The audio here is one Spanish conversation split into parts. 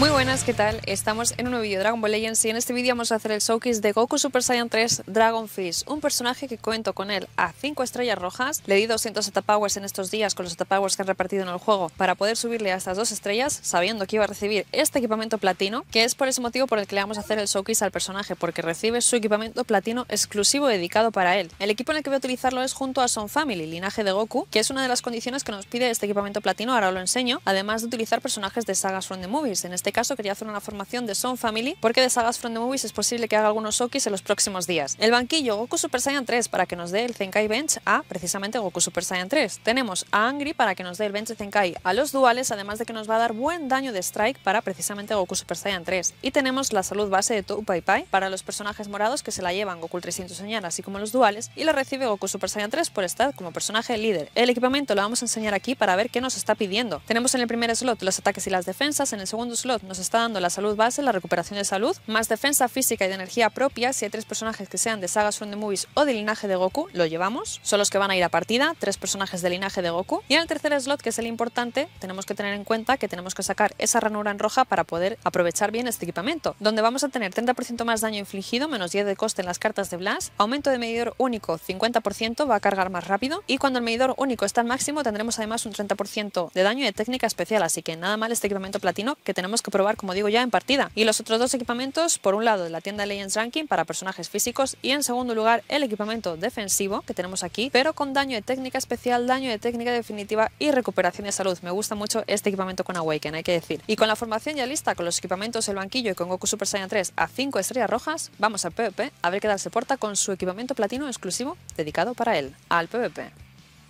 Muy buenas, ¿qué tal? Estamos en un nuevo vídeo de Dragon Ball Legends y en este vídeo vamos a hacer el showcase de Goku Super Saiyan 3 Dragon Fish, un personaje que cuento con él a 5 estrellas rojas. Le di 200 Zeta Powers en estos días con los Zeta Powers que han repartido en el juego para poder subirle a estas dos estrellas, sabiendo que iba a recibir este equipamiento platino, que es por ese motivo por el que le vamos a hacer el showcase al personaje, porque recibe su equipamiento platino exclusivo dedicado para él. El equipo en el que voy a utilizarlo es junto a Son Family, linaje de Goku, que es una de las condiciones que nos pide este equipamiento platino, ahora lo enseño, además de utilizar personajes de sagas from the movies. En este caso quería hacer una formación de Son Family, porque de sagas from the movies es posible que haga algunos Showcase en los próximos días. El banquillo Goku Super Saiyan 3 para que nos dé el Zenkai Bench a precisamente Goku Super Saiyan 3. Tenemos a Angry para que nos dé el Bench Zenkai a los duales, además de que nos va a dar buen daño de Strike para precisamente Goku Super Saiyan 3. Y tenemos la salud base de Tou Pai Pai para los personajes morados que se la llevan Goku 300 Soñar, así como los duales, y la recibe Goku Super Saiyan 3 por estar como personaje líder. El equipamiento lo vamos a enseñar aquí para ver qué nos está pidiendo. Tenemos en el primer slot los ataques y las defensas, en el segundo slot nos está dando la salud base, la recuperación de salud, más defensa física y de energía propia. Si hay tres personajes que sean de sagas from the movies o de linaje de Goku, lo llevamos. Son los que van a ir a partida, tres personajes de linaje de Goku. Y en el tercer slot, que es el importante, tenemos que tener en cuenta que tenemos que sacar esa ranura en roja para poder aprovechar bien este equipamiento, donde vamos a tener 30% más daño infligido, menos 10 de coste en las cartas de Blast, aumento de medidor único 50%, va a cargar más rápido, y cuando el medidor único está al máximo tendremos además un 30% de daño de técnica especial, así que nada mal este equipamiento platino que tenemos que probar, como digo ya, en partida. Y los otros dos equipamientos, por un lado la tienda Legends Ranking para personajes físicos y en segundo lugar el equipamiento defensivo que tenemos aquí, pero con daño de técnica especial, daño de técnica definitiva y recuperación de salud. Me gusta mucho este equipamiento con Awaken, hay que decir. Y con la formación ya lista, con los equipamientos, el banquillo y con Goku Super Saiyan 3 a 5 estrellas rojas, vamos al PvP a ver qué tal se porta con su equipamiento platino exclusivo dedicado para él, al PvP.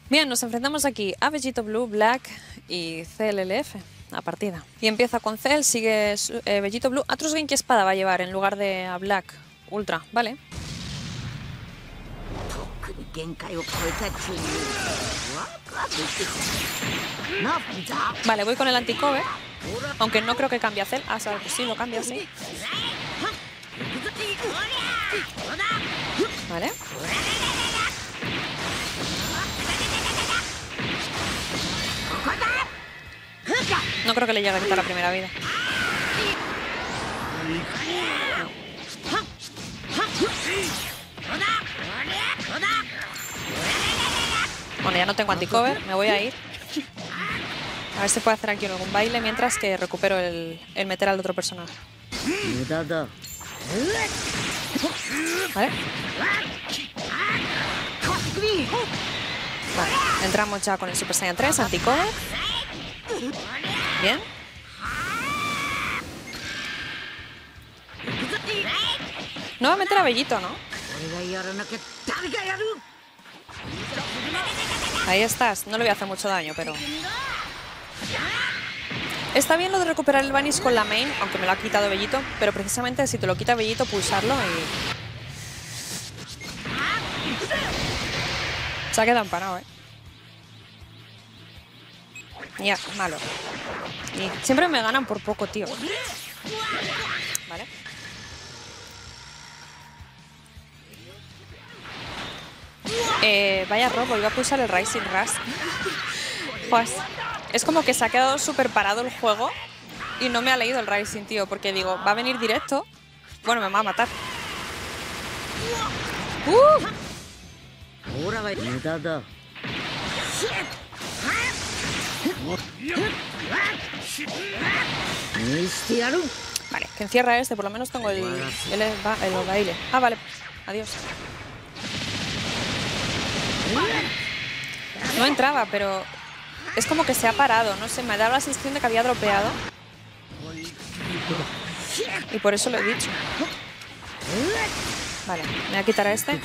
Bien, nos enfrentamos aquí a Vegito Blue, Black y CLLF a partida. Y empieza con Cell, sigue eh, Bellito Blue. Atrus ¿qué espada va a llevar en lugar de a Black? Ultra, vale. Vale, voy con el anticover. Aunque no creo que cambie a Cell. Ah, pues sí, lo cambia, sí. Vale. No creo que le llegue a quitar la primera vida. Bueno, ya no tengo anticover, me voy a ir. A ver si puede hacer aquí algún baile mientras que recupero el, el meter al otro personaje. ¿Vale? Vale, entramos ya con el Super Saiyan 3, anticover. Bien. No va a meter a Bellito, ¿no? Ahí estás. No le voy a hacer mucho daño, pero... Está bien lo de recuperar el Vanish con la main, aunque me lo ha quitado Bellito, pero precisamente si te lo quita Bellito, pulsarlo y... Se ha quedado empanado, ¿eh? Ya, malo. Y siempre me ganan por poco, tío. Vale. Eh, vaya robo, iba a pulsar el Rising Rush. Pues es como que se ha quedado súper parado el juego y no me ha leído el Rising, tío, porque digo, va a venir directo. Bueno, me va a matar. ¡Uh! Vale, que encierra este, por lo menos tengo el, el, el baile. Ah, vale. Adiós. No entraba, pero es como que se ha parado, no sé, me ha dado la sensación de que había dropeado. Y por eso lo he dicho. Vale, me voy a quitar a este.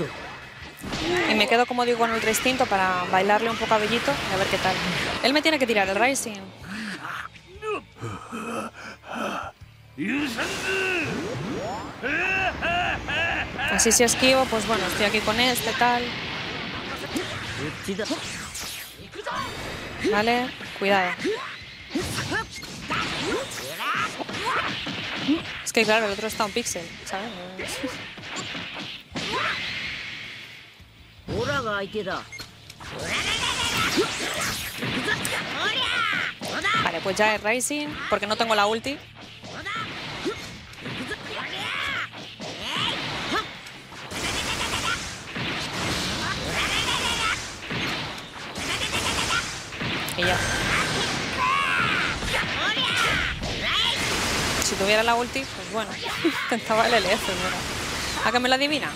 Y me quedo, como digo, en el instinto para bailarle un poco a Bellito y a ver qué tal. Él me tiene que tirar el Rising. Así si esquivo, pues bueno, estoy aquí con este, tal. Vale, cuidado. Es que claro, el otro está un pixel, ¿sabes? Vale, pues ya es Rising, porque no tengo la ulti. Y ya. Si tuviera la ulti, pues bueno, intentaba el LF. ¿A que me la adivina?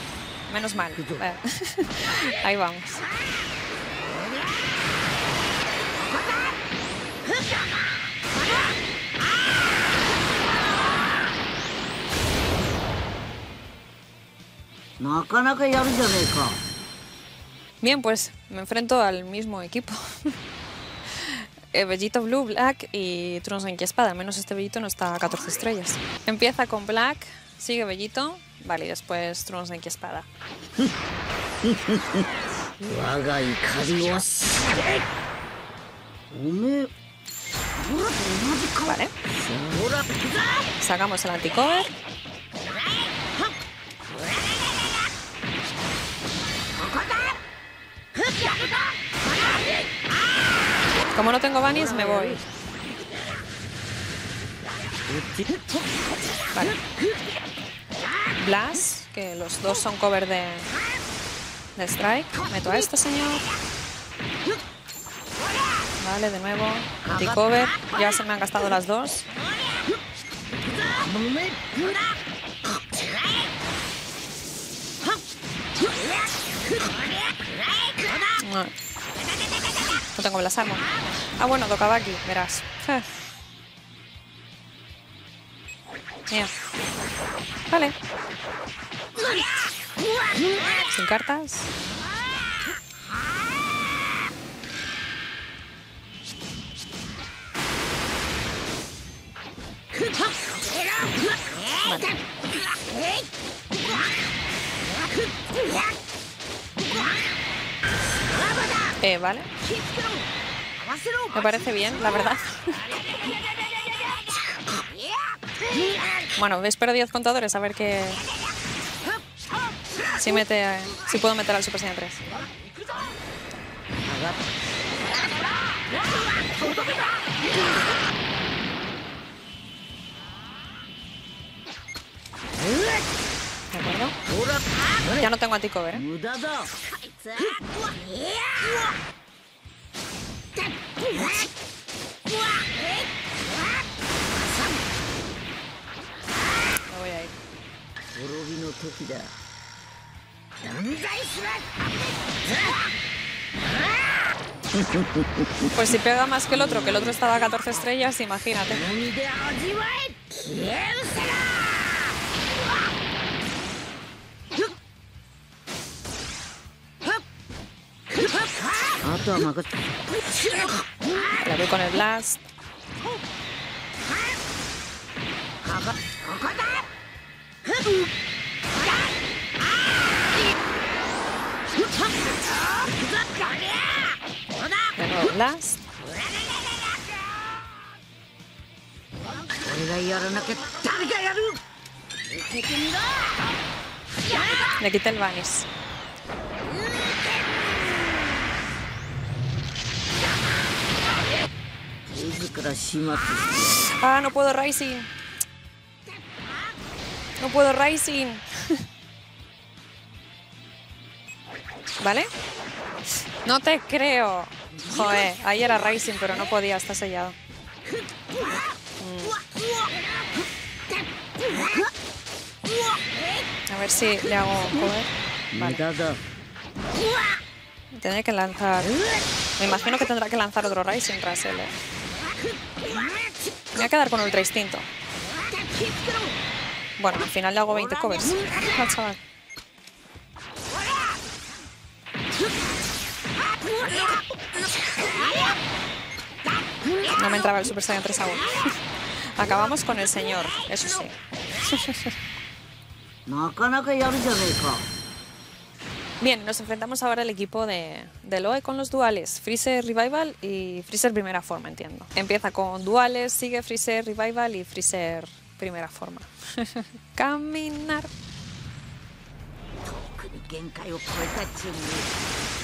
Menos mal. Ahí vamos. Bien, pues me enfrento al mismo equipo. Eh, Bellito Blue, Black y Tronos en espada. Menos este Bellito no está a 14 estrellas. Empieza con Black, sigue Bellito, vale, y después Tronos en espada. Vale. Sacamos el anticover. Como no tengo banis, me voy. Vale. Blast, que los dos son cover de, de Strike. Meto a este señor. Vale, de nuevo. Anti-cover. Ya se me han gastado las dos. No, tengo las armas. Ah, bueno, tocaba aquí, verás. Eh. Vale. Sin cartas. Eh, vale. Me parece bien, la verdad. Bueno, espero 10 contadores a ver qué... Si, mete, si puedo meter al Super Saiyan 3. ¿De acuerdo? Ya no tengo anticover, ¿eh? Me voy a ir. Pues si pega más que el otro, que el otro estaba a 14 estrellas, imagínate. Le voy con el blast. Blast. Le quité el vanish. Ah, no puedo Rising. No puedo Rising. ¿Vale? No te creo. Joder, ahí era Rising, pero no podía, está sellado. Mm. A ver si le hago cover. Vale. Tendré que lanzar. Me imagino que tendrá que lanzar otro Rising tras él. ¿eh? Me voy a quedar con Ultra Instinto. Bueno, al final le hago 20 covers al chaval. No me entraba el Super Saiyan 3 aún. Acabamos con el señor, eso sí. Bien, nos enfrentamos ahora al equipo de, de Loe con los duales, Freezer Revival y Freezer Primera Forma, entiendo. Empieza con duales, sigue Freezer Revival y Freezer Primera Forma. Caminar.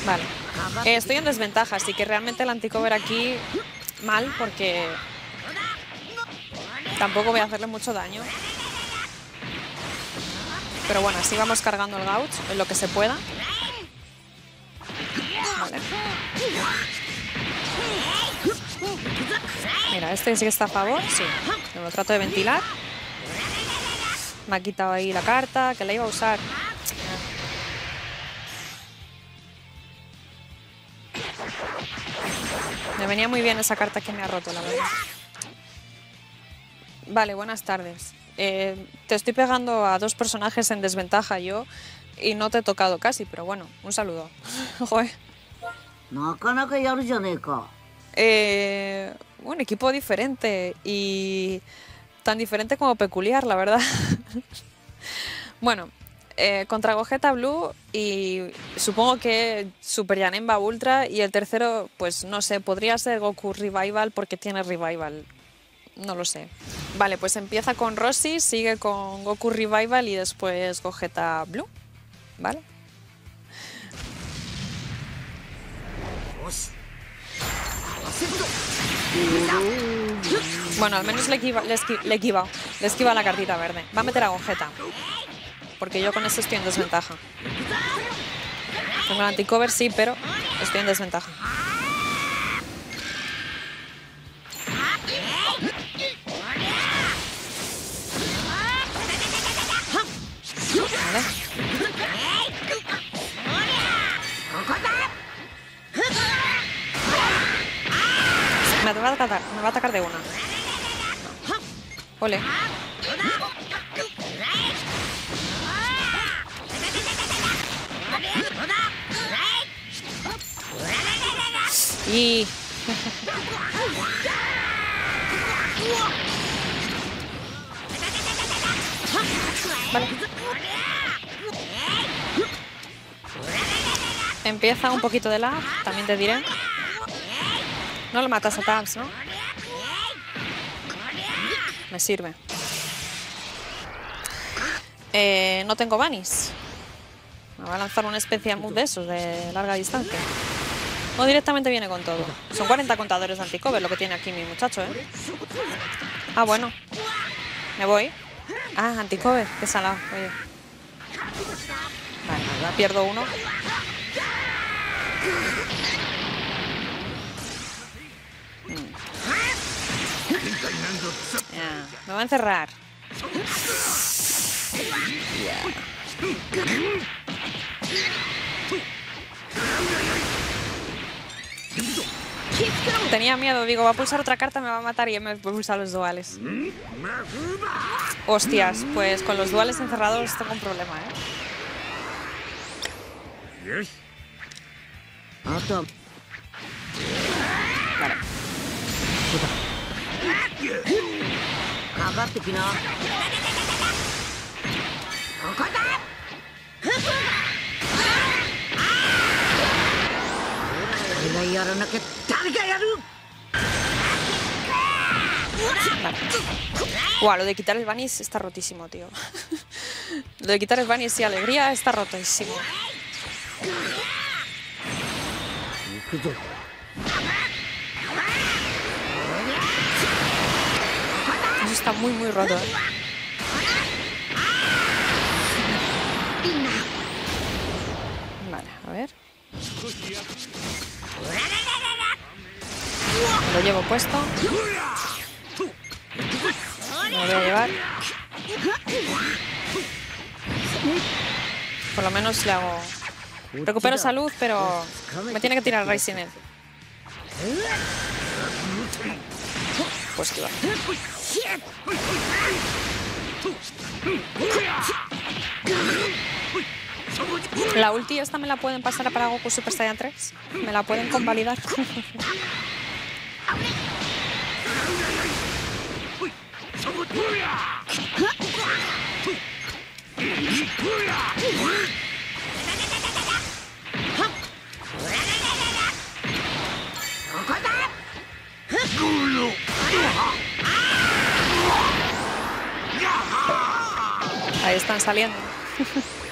Vale. Estoy en desventaja, así que realmente el anticover aquí mal porque Tampoco voy a hacerle mucho daño. Pero bueno, así vamos cargando el gauch en lo que se pueda. Vale. Mira, este sí que está a favor, sí. Lo trato de ventilar. Me ha quitado ahí la carta, que la iba a usar. Me venía muy bien esa carta que me ha roto, la verdad. Vale, buenas tardes. Eh, te estoy pegando a dos personajes en desventaja yo y no te he tocado casi, pero bueno, un saludo. Joder. Eh, un equipo diferente y tan diferente como peculiar, la verdad. bueno, eh, contra Gogeta Blue y supongo que Super Yanemba Ultra y el tercero, pues no sé, podría ser Goku Revival porque tiene Revival. No lo sé. Vale, pues empieza con Rossi, sigue con Goku Revival y después Gogeta Blue. ¿Vale? Bueno, al menos le, esquiva, le, le, esquiva, le esquiva la cartita verde. Va a meter a Gogeta. Porque yo con eso estoy en desventaja. Con el anticover sí, pero estoy en desventaja. Me va a atacar, me va a atacar de una. Ole. Y... Vale. Empieza un poquito de lag, también te diré. No lo matas a Tabs, ¿no? Me sirve. Eh, no tengo banis. Me va a lanzar una especie de de esos, de larga distancia. O directamente viene con todo. Son 40 contadores de anticover lo que tiene aquí mi muchacho, ¿eh? Ah, bueno. Me voy. Ah, anticover. Qué salado, oye. Vale, pierdo uno. Me va a encerrar. Tenía miedo, digo, va a pulsar otra carta, me va a matar y me pulsa los duales. Hostias, pues con los duales encerrados tengo un problema, ¿eh? Vale. Vale. lo de quitar el banis está rotísimo, tío. lo de quitar el banis y alegría está rotísimo. Eso está muy, muy roto. Vale, a ver. Lo llevo puesto. lo voy a llevar. Por lo menos le hago... Recupero salud, pero me tiene que tirar Ray sin él. Pues que va. La ulti esta me la pueden pasar para Goku Super Saiyan 3. Me la pueden convalidar. Ahí están saliendo.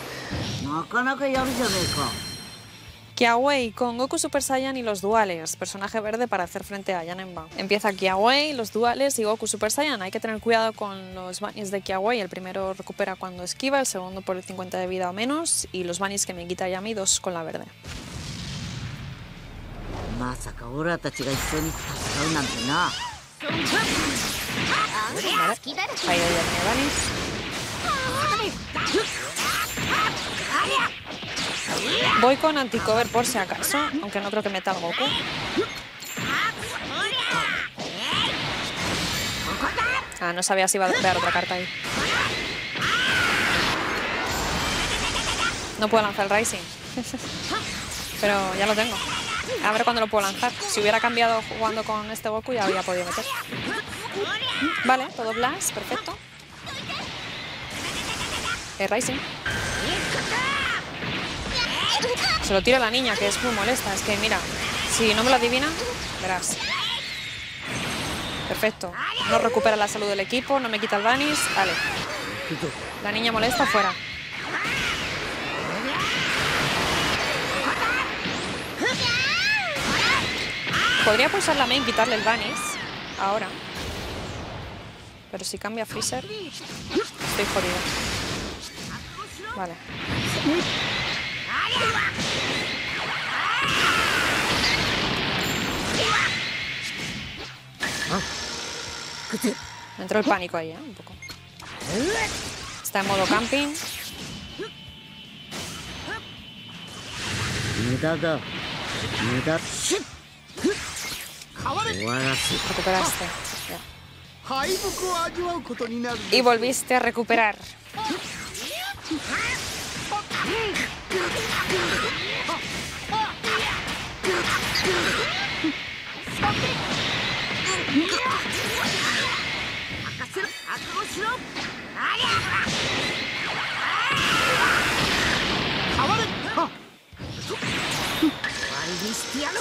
Kiawei con Goku Super Saiyan y los duales, personaje verde para hacer frente a Yanemba. Empieza Kiawei, los duales y Goku Super Saiyan. Hay que tener cuidado con los bunnies de Kiawei. El primero recupera cuando esquiva, el segundo por el 50 de vida o menos y los bunnies que me quita Yami, dos con la verde. Ahí hay Voy con anticover por si acaso, aunque no creo que meta al Goku. Ah, no sabía si iba a ver otra carta ahí. No puedo lanzar el Rising. Pero ya lo tengo. A ver cuándo lo puedo lanzar. Si hubiera cambiado jugando con este Goku ya habría podido meter. Vale, todo Blast, perfecto. El Rising. Se lo tira a la niña, que es muy molesta. Es que, mira, si no me lo adivina, verás. Perfecto. No recupera la salud del equipo, no me quita el Vanis. Vale. La niña molesta, fuera. Podría pulsar la main, quitarle el Vanis. Ahora. Pero si cambia Freezer, estoy jodido. Vale. Me entró el pánico ahí, ¿eh? Un poco. Está en modo camping. Recuperaste. Ya. Y volviste a recuperar.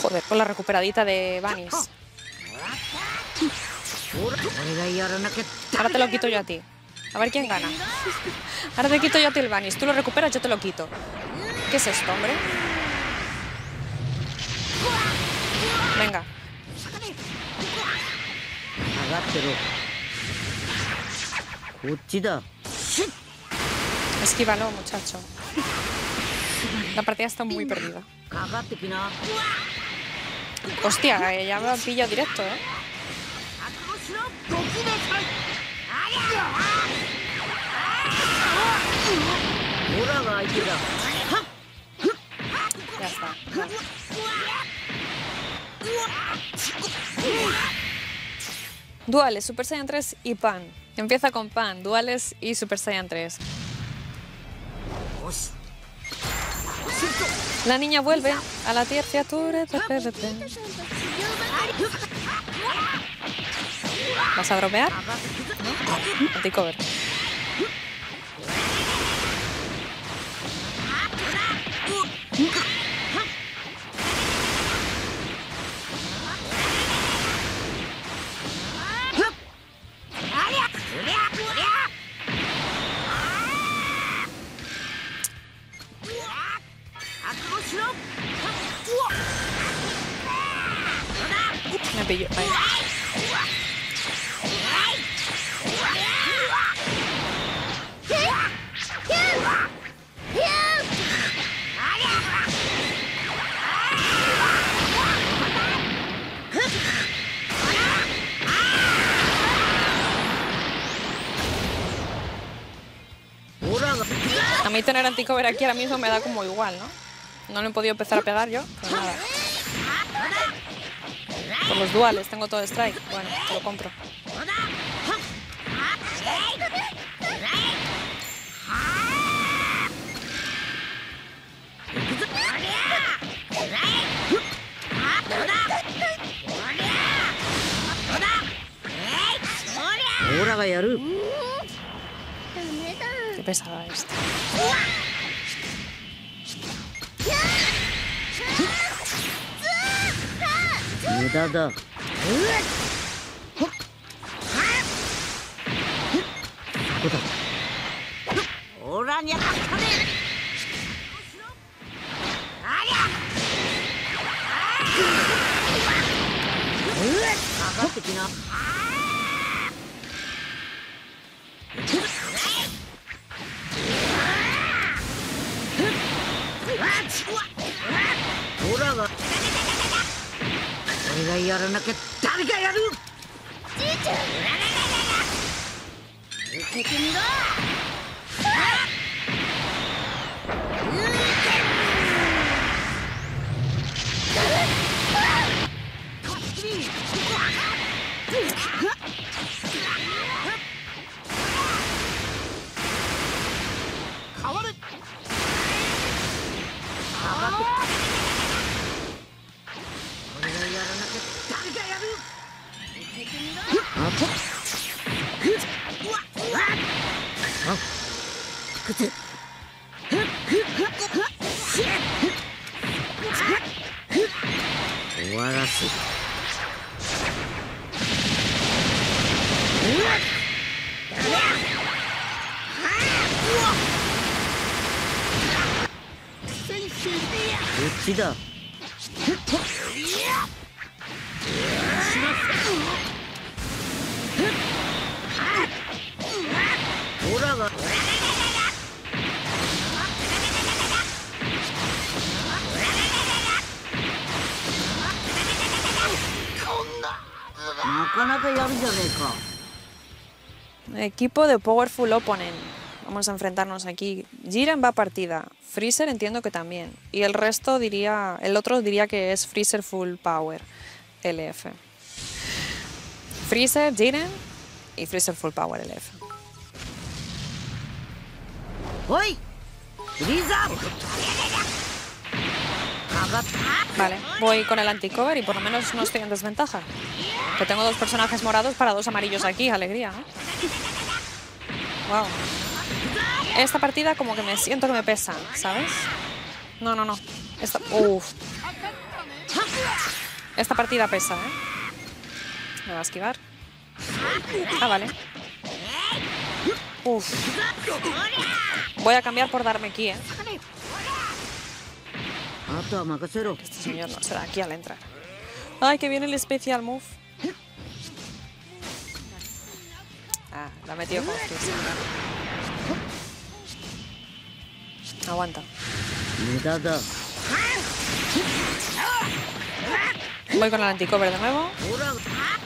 Joder, con la recuperadita de Vanis. Ahora te lo quito yo a ti. A ver quién gana. Ahora te quito yo a ti. Tú lo recuperas, yo te lo quito. ¿Qué es esto, hombre? Venga. Esquívalo, muchacho. La partida está muy perdida. Hostia, eh, ya me lo pillo directo, ¿eh? Ya está. Duales, Super Saiyan 3 y Pan. Empieza con Pan, Duales y Super Saiyan 3. La niña vuelve a la tierra. ¿Vas a dropear? ¿No? Anticover. Me pillo. Ahí. mí tener anticover aquí ahora mismo me da como igual, ¿no? No lo he podido empezar a pegar yo, pero nada. Por los duales, tengo todo strike. Bueno, te lo compro. Ahora va a Qué pesada esta. ¡Mudada! ¡Hola, ni a aku. 俺が Equipo de Powerful Opponent. Vamos a enfrentarnos aquí. Jiren va partida. Freezer entiendo que también. Y el resto diría... El otro diría que es Freezer Full Power. LF. Freezer, Jiren y Freezer Full Power LF. ¡Uy! ¡Freezer! Vale, voy con el anti-cover y por lo menos no estoy en desventaja. Que tengo dos personajes morados para dos amarillos aquí, alegría, ¿no? Wow. Esta partida como que me siento que me pesa, ¿sabes? No, no, no. Esta, uf. Esta partida pesa, ¿eh? Me va a esquivar. Ah, vale. Uf. Voy a cambiar por darme aquí, ¿eh? Ah. Este señor no será aquí al entrar. Ay, que viene el Special Move. Ah, la ha metido con tu Aguanta. Voy con el anticover de nuevo.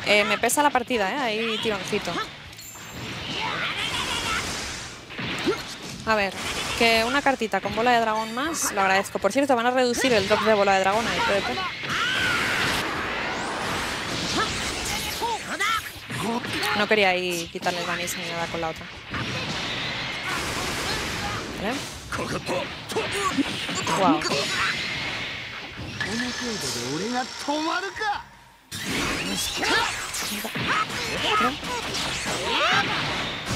Eh, me pesa la partida, ¿eh? Ahí tironcito. A ver, que una cartita con bola de dragón más, lo agradezco. Por cierto, van a reducir el drop de bola de dragón ahí. No quería ahí quitarle el banis ni nada con la otra. ¿Vale? Wow.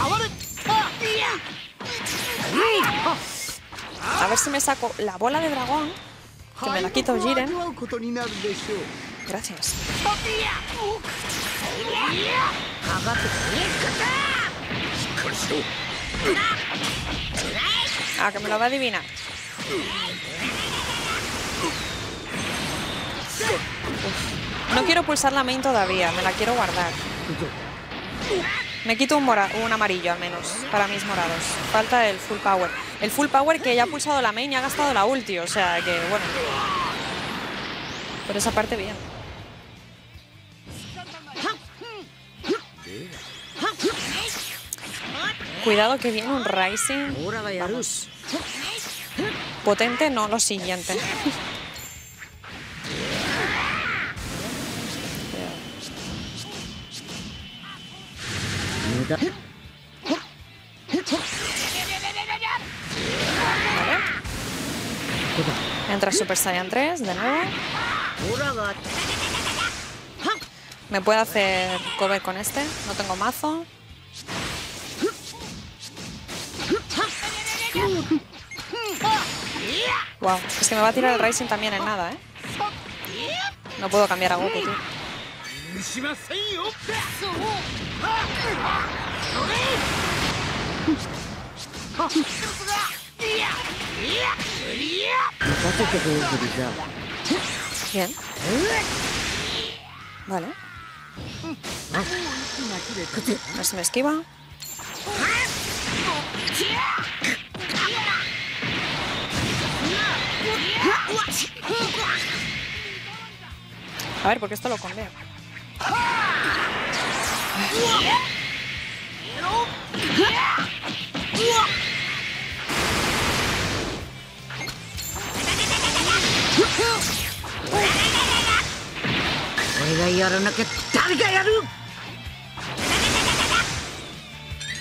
こ a ver si me saco la bola de dragón. Que me la quito Jiren. Gracias. Ah, que me lo va a adivinar. No quiero pulsar la main todavía, me la quiero guardar. Me quito un, un amarillo al menos, para mis morados. Falta el full power. El full power que ya ha pulsado la main y ha gastado la ulti, o sea que bueno. Por esa parte bien. Cuidado que viene un Rising. Potente no, lo siguiente. acá. Entra Super Saiyan 3 de nuevo. Me puede hacer cover con este. No tengo mazo. Wow, es que me va a tirar el Rising también en nada, ¿eh? No puedo cambiar a Goku, tío. Que. Bien. Vale. Pues me esquiva. A ver, porque esto lo condena.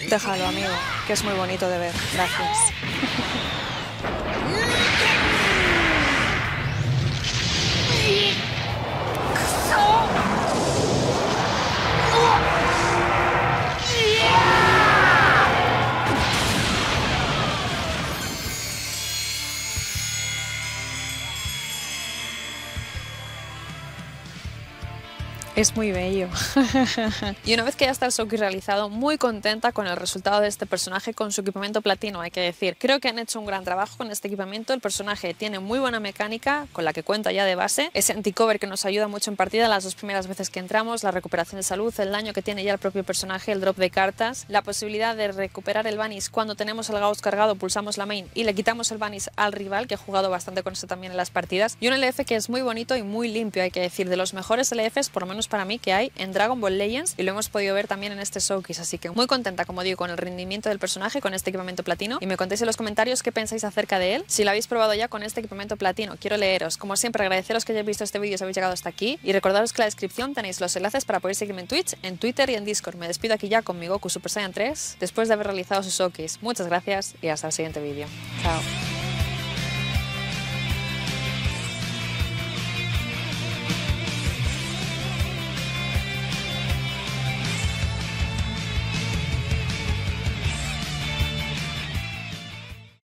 Déjalo, amigo, que es muy bonito de ver. Gracias. Es muy bello. y una vez que ya está el Soki realizado, muy contenta con el resultado de este personaje con su equipamiento platino, hay que decir. Creo que han hecho un gran trabajo con este equipamiento. El personaje tiene muy buena mecánica, con la que cuenta ya de base. Ese anti-cover que nos ayuda mucho en partida las dos primeras veces que entramos, la recuperación de salud, el daño que tiene ya el propio personaje, el drop de cartas, la posibilidad de recuperar el Vanis cuando tenemos el Gauss cargado, pulsamos la main y le quitamos el Vanis al rival, que he jugado bastante con esto también en las partidas. Y un LF que es muy bonito y muy limpio, hay que decir, de los mejores LFs, por lo menos para mí que hay en Dragon Ball Legends y lo hemos podido ver también en este showcase, así que muy contenta, como digo, con el rendimiento del personaje, con este equipamiento platino. Y me contéis en los comentarios qué pensáis acerca de él, si lo habéis probado ya con este equipamiento platino, quiero leeros, como siempre agradeceros que hayáis visto este vídeo si habéis llegado hasta aquí. Y recordaros que en la descripción tenéis los enlaces para poder seguirme en Twitch, en Twitter y en Discord, me despido aquí ya con mi Goku Super Saiyan 3 después de haber realizado su showcase, muchas gracias y hasta el siguiente vídeo, chao.